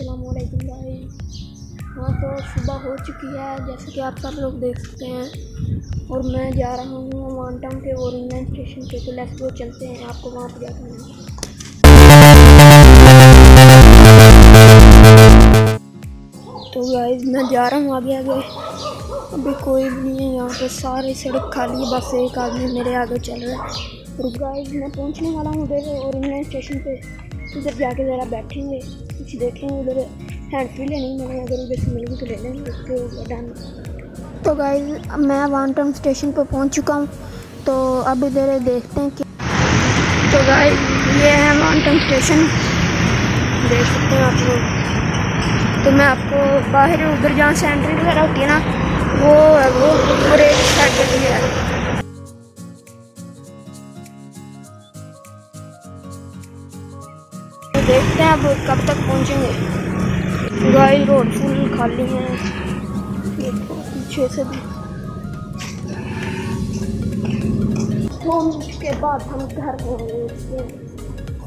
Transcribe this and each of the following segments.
अलैक्म भाई हाँ तो सुबह हो चुकी है, जैसे कि आप सब लोग देख सकते हैं। और मैं जा रहा हूँ वन टाउन के ओरिजिनल स्टेशन पे तो लेफ़्ट वो चलते हैं, आपको वहाँ पर जाकर मिलूँगा तो गाइस मैं जा रहा हूँ आगे आगे। अभी कोई भी नहीं है यहाँ पे, सारी सड़क खाली है, बस एक आदमी मेरे आगे चल रहा है। और गाइस मैं पहुँचने वाला हूँ उधर ओरिजिनल स्टेशन पे। उधर जाके ज़रा बैठेंगे, कुछ देखेंगे, उधर हैंड फ्री लेनी मैंने अगर उधर से मिलेगी तो ले लेंगे उसके डन तो गाइस मैं वन टाउन स्टेशन पर पहुँच चुका हूँ तो अब इधर देखते हैं कि तो गाइस ये है वन टाउन स्टेशन देख सकते हैं आप लोग। तो मैं आपको बाहर उधर जहाँ से एंट्री वगैरह होती है ना, वो वो पूरे साइड के लिए देखते हैं अब कब तक पहुँचेंगे? गाय रोड फुल खाली है। ये तो पीछे से भी। दो मिनट के बाद हम घर इसके।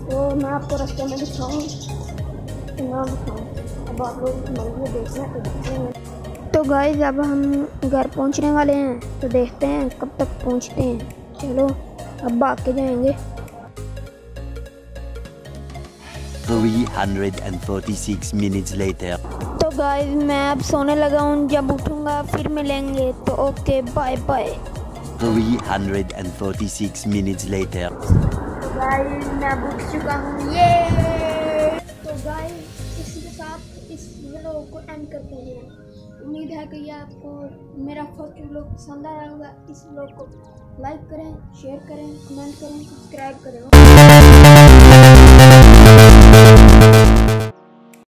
तो मैं आपको रास्ते में दिखाऊँ। तो मैं दिखाऊँ। अब आप लोग मंदिर देखना तो देखेंगे तो गाइस, अब हम घर पहुँचने वाले हैं। तो देखते हैं कब तक पहुँचते हैं। चलो, अब भाग के जाएँगे। 346 minutes later. तो गाइस मैं अब सोने लगा हूँ जब उठूँगा फिर मिलेंगे। तो okay bye bye 346 minutes later. Guys मैं अब उठ चुका हूँ ये तो गाइस इसी के साथ इस व्लॉग को एंड करते हैं। उम्मीद है कि ये आपको मेरा फ़र्स्ट व्लॉग पसंद आया होगा। इस व्लॉग को लाइक करें शेयर करें कमेंट करें सब्सक्राइब करें।